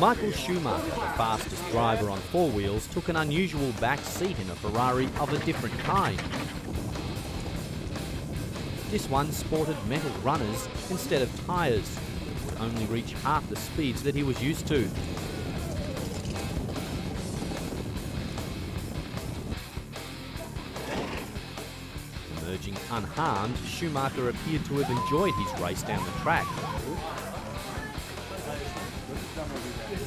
Michael Schumacher, the fastest driver on four wheels, took an unusual back seat in a Ferrari of a different kind. This one sported metal runners instead of tyres, and would only reach half the speeds that he was used to. Emerging unharmed, Schumacher appeared to have enjoyed his race down the track.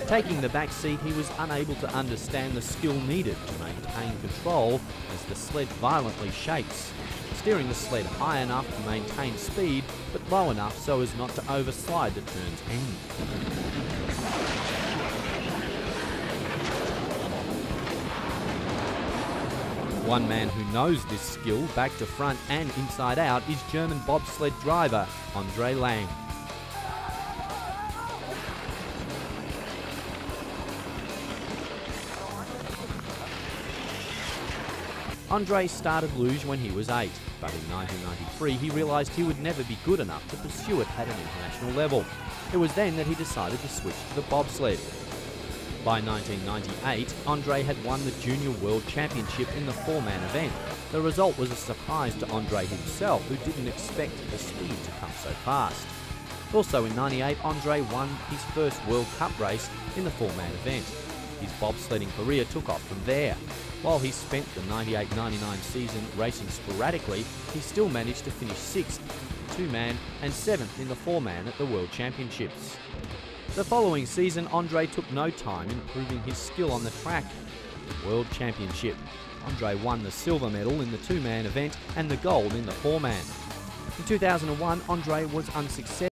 Taking the back seat, he was unable to understand the skill needed to maintain control as the sled violently shakes, steering the sled high enough to maintain speed, but low enough so as not to overslide the turn's end. One man who knows this skill back to front and inside out is German bobsled driver Andre Lange. Andre started luge when he was eight, but in 1993 he realised he would never be good enough to pursue it at an international level. It was then that he decided to switch to the bobsled. By 1998, Andre had won the Junior World Championship in the four-man event. The result was a surprise to Andre himself, who didn't expect the speed to come so fast. Also in 98, Andre won his first World Cup race in the four-man event. His bobsledding career took off from there. While he spent the 98-99 season racing sporadically, he still managed to finish sixth, two-man and seventh in the four-man at the World Championships. The following season, Andre took no time in proving his skill on the track. The World Championship. Andre won the silver medal in the two-man event and the gold in the four-man. In 2001, Andre was unsuccessful.